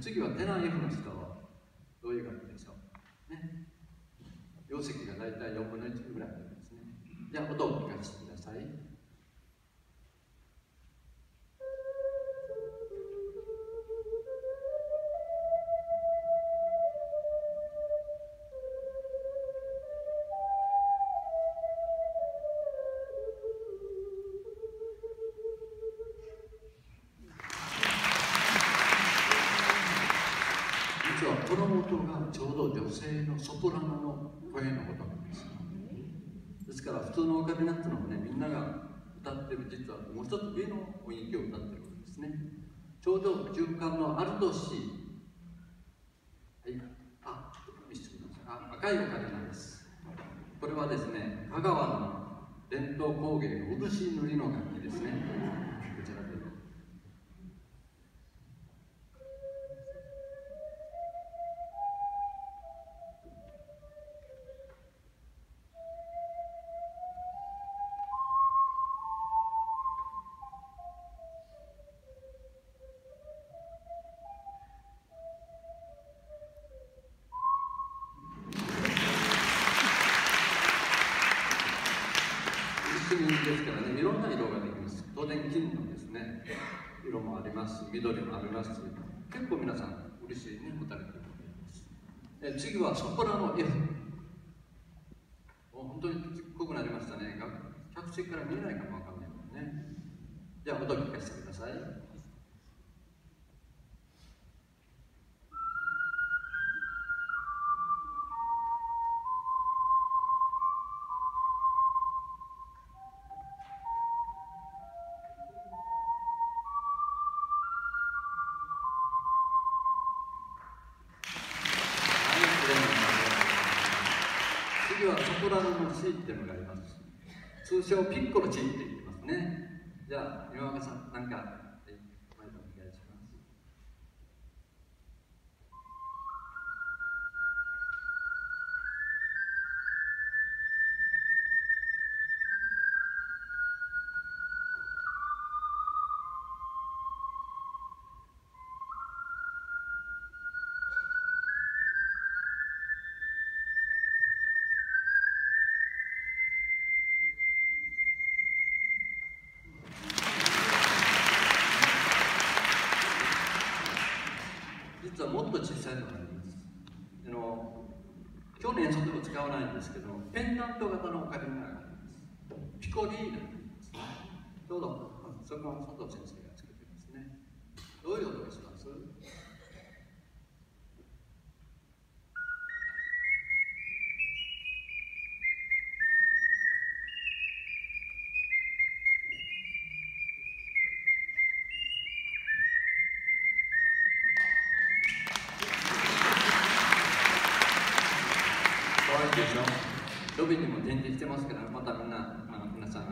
次はテナンエフの人はどういう感じでしょう、ね、容積が大体4分の1ぐらいですね。じゃあ、音を聞かせてください。はこの音がちょうど女性のソプラノの声のことなんですですから普通のオカリナっていうのもねみんなが歌ってる実はもう一つ上の雰囲気を歌ってるわけですね。ちょうど中間のアルト C はい。あ見せてください。あ赤いオカリナです。これはですね香川の伝統工芸の漆塗りの楽器ですね。金ですからねいろんな色ができます。当然金のですね色もありますし緑もありますし結構皆さん嬉しいね打たれてると思います。え次はソプラノ F お本当にちっこくなりましたね。客席から見えないかもわかんないもんね。じゃあお聞かせてください。次はソプラノの C っていうのがあります。通称ピッコロ C って言ってますね。じゃあ岩岡さんなんかはもっと小さいのがあります。あの去年それを使わないんですけどペンダント型のオカリナがあります。ピコリーナと言います。どうぞそこは佐藤先生が作ってますね。どういう音がします？でしょ？ロビンにも伝達してますからまたみんな、あの、皆さん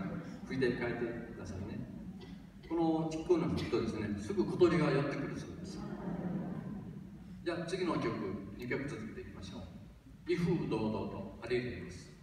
拭いて帰ってくださいね。この実行の吹くとですねすぐ小鳥が寄ってくるそうです。じゃあ次の曲2曲続けていきましょう。威風堂々とありがとうございます。